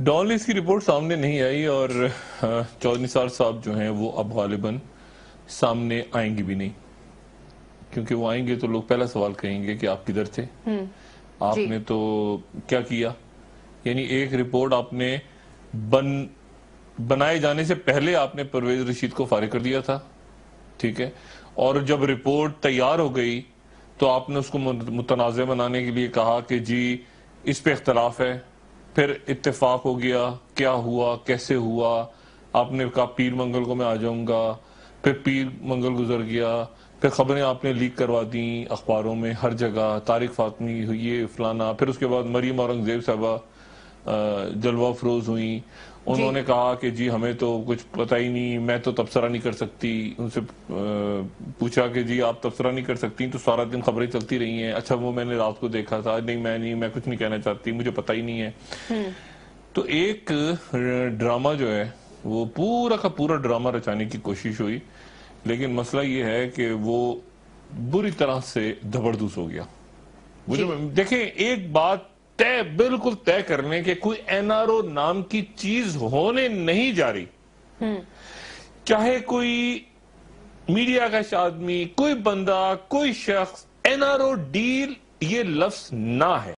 डॉलिस की रिपोर्ट सामने नहीं आई और चौधरी सार साहब जो हैं वो अब गालिबन सामने आएँगे भी नहीं। क्योंकि वो आएँगे तो लोग पहला सवाल कहेंगे कि आप किधर थे? आपने तो क्या किया? यानी एक रिपोर्ट आपने बन बनाए जाने से पहले आपने परवेज रशीद को फारिग कर दिया था। ठीक है? और जब रिपोर्ट तैयार हो गई तो आपने उसको मुतनाज़ बनाने के लिए कहा कि जी इस पे इख्तलाफ है। फिर इत्तेफाक हो गया, क्या हुआ, कैसे हुआ? आपने कहा, पीर मंगल को मैं आ जाऊँगा। फिर पीर मंगल गुजर गया। फिर खबरें आपने लीक करवा दी अखबारों में, हर जगह तारिक फातमी ये, फलाना। फिर उसके बाद मरीम औरंगज़ेब साहबा जलवा फरोज हुई। उन्होंने कहा कि जी हमें तो कुछ पता ही नहीं मैं तो तबसरा नहीं कर सकती। उनसे पूछा कि जी आप तबसरा नहीं कर सकती तो सारा दिन खबरें चलती रही हैं। अच्छा वो मैंने रात को देखा था नहीं मैं नहीं मैं कुछ नहीं कहना चाहती मुझे पता ही नहीं है। तो एक ड्रामा जो है वो पूरा का पूरा ड्रामा रचाने की कोशिश हुई। लेकिन मसला ये है कि वो बुरी तरह से ज़बरदस्त हो गया। जो। देखें एक बात तय बिल्कुल तय करने के कोई एनआरओ नाम की चीज़ होने नहीं जा रही। चाहे कोई मीडिया का आदमी कोई बंदा कोई शख्स एनआरओ डील ये लफ्ज ना है।